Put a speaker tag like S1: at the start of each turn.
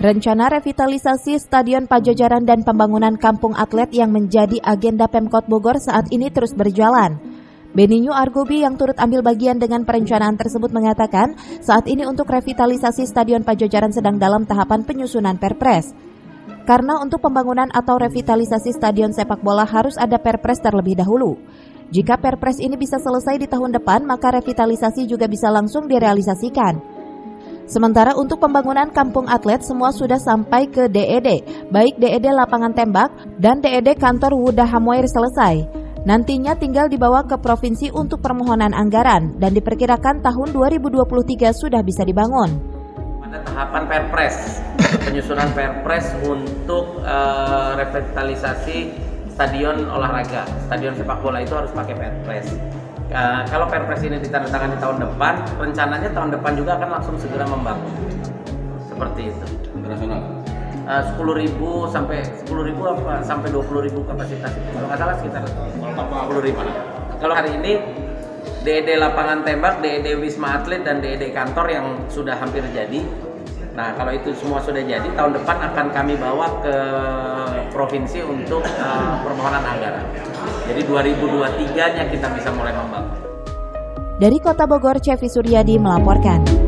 S1: Rencana revitalisasi Stadion Pajajaran dan pembangunan kampung atlet yang menjadi agenda Pemkot Bogor saat ini terus berjalan. Beninyu Argobi yang turut ambil bagian dengan perencanaan tersebut mengatakan saat ini untuk revitalisasi Stadion Pajajaran sedang dalam tahapan penyusunan perpres. Karena untuk pembangunan atau revitalisasi stadion sepak bola harus ada perpres terlebih dahulu. Jika perpres ini bisa selesai di tahun depan, maka revitalisasi juga bisa langsung direalisasikan. Sementara untuk pembangunan kampung atlet semua sudah sampai ke DED, baik DED lapangan tembak dan DED kantor Wuda Hamwair selesai. Nantinya tinggal dibawa ke provinsi untuk permohonan anggaran dan diperkirakan tahun 2023 sudah bisa dibangun.
S2: Pada tahapan Perpres, penyusunan Perpres untuk uh, revitalisasi stadion olahraga, stadion sepak bola itu harus pakai Perpres. Uh, kalau Perpres ini ditandatangani tahun depan, rencananya tahun depan juga akan langsung segera membangun. Seperti itu.
S3: Internasional.
S2: Eh, sepuluh ribu sampai sepuluh ribu apa sampai dua puluh ribu kapasitas itu kalau nggak salah sekitar sepuluh ribu. Kalau hari ini DED lapangan tembak, DED wisma atlet dan DED kantor yang sudah hampir jadi. Nah kalau itu semua sudah jadi, tahun depan akan kami bawa ke provinsi untuk uh, permohonan anggaran. Jadi 2023-nya kita bisa mulai membangun.
S1: Dari Kota Bogor, Cevi Suryadi melaporkan.